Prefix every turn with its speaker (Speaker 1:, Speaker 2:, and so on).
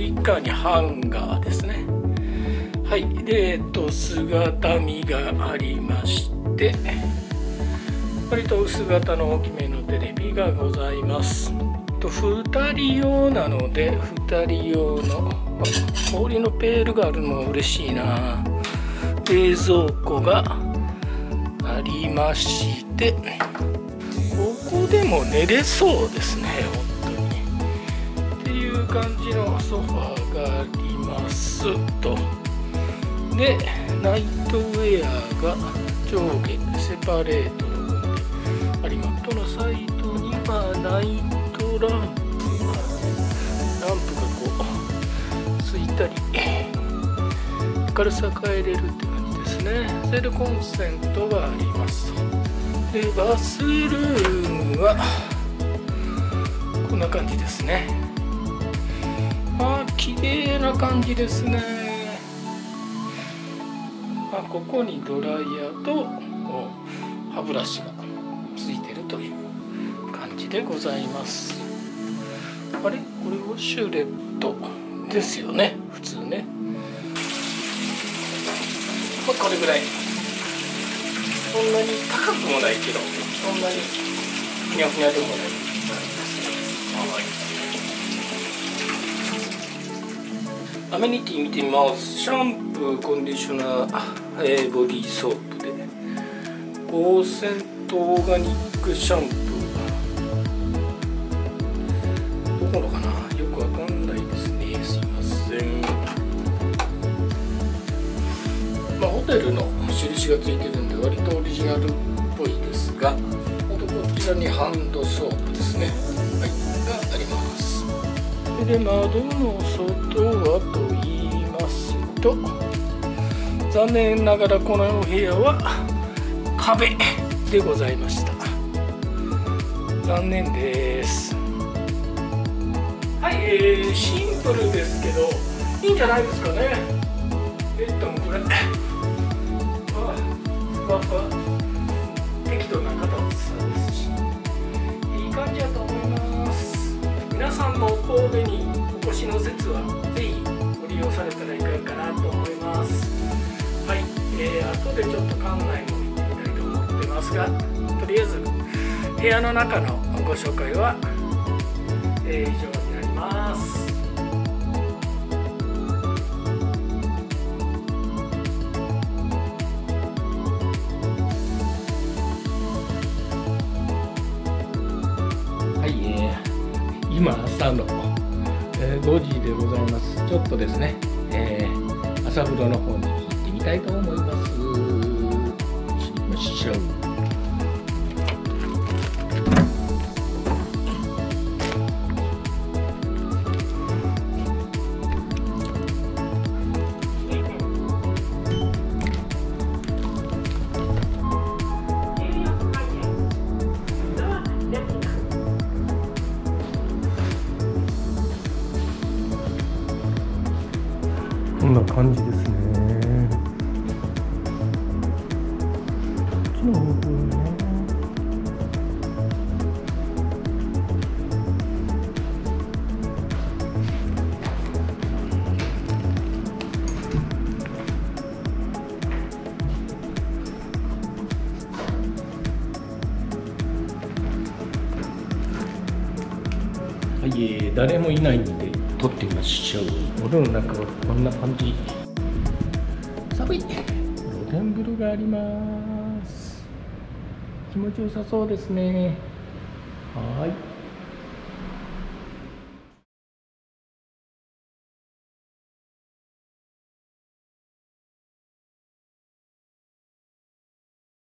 Speaker 1: 右側にハンガーですね。はい。でえっと姿見がありまして割と薄型の大きめのテレビがございます。と2人用なので2人用の氷のペールがあるのは嬉しいな。冷蔵庫がありましてここでも寝れそうですね感じのソファーがありますと。でナイトウェアが上下セパレートのものでありマットのサイドにはナイトランプがランプがこうついたり 明るさ変えれるって感じですね。それでコンセントがあります。でバスルームはこんな感じですね。綺麗な感じですね。あここにドライヤーと歯ブラシがついてるという感じでございます。あれ？これウォシュレットですよね。普通ね。まあこれぐらい。そんなに高くもないけどそんなにふにゃふにゃでもない。メニティ見てみます。シャンプーコンディショナー、えー、ボディーソープで。オーセントオーガニックシャンプー。どこのかな？よくわかんないですね。すいません。まあホテルの印がついてるんで割とオリジナルっぽいですがあとこちらにハンドソープですね。で窓の外はと言いますと残念ながらこのお部屋は壁でございました。残念です。はい、えー、シンプルですけどいいんじゃないですかね。ベッドもこれ。あふわふわさんも神戸にお越しの説はぜひご利用されたらいかがかなと思います。はい、えー、後でちょっと館内も行きたいと思ってますがとりあえず部屋の中のご紹介は、えー、以上今朝の、えー、5時でございます。ちょっとですね、えー、朝風呂の方に行ってみたいと思います。行きましょうんな感じですね。こっちの方向ねはい、誰もいない。んで撮ってみましょうお風呂の中はこんな感じ。寒い。露天風呂があります。気持ちよさそうですね。はい